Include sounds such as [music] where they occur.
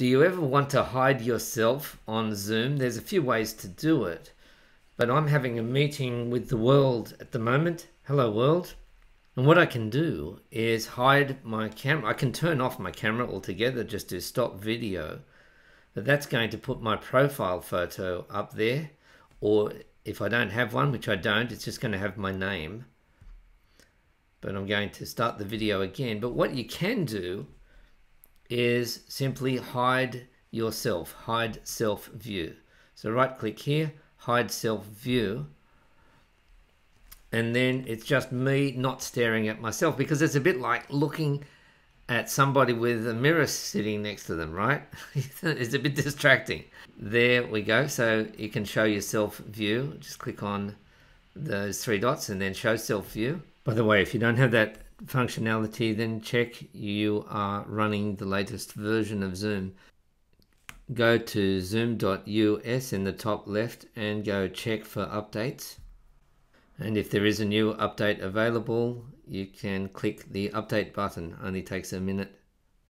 Do you ever want to hide yourself on Zoom? There's a few ways to do it, but I'm having a meeting with the world at the moment. Hello, world. And what I can do is hide my camera. I can turn off my camera altogether just to stop video. But that's going to put my profile photo up there. Or if I don't have one, which I don't, it's just going to have my name. But I'm going to start the video again. But what you can do is simply hide yourself, hide self view. So right click here, hide self view. And then it's just me not staring at myself because it's a bit like looking at somebody with a mirror sitting next to them, right? [laughs] it's a bit distracting. There we go. So you can show your self view. Just click on those three dots and then show self view. By the way, if you don't have that functionality, then check you are running the latest version of Zoom. Go to zoom.us in the top left and go check for updates. And if there is a new update available, you can click the update button. Only takes a minute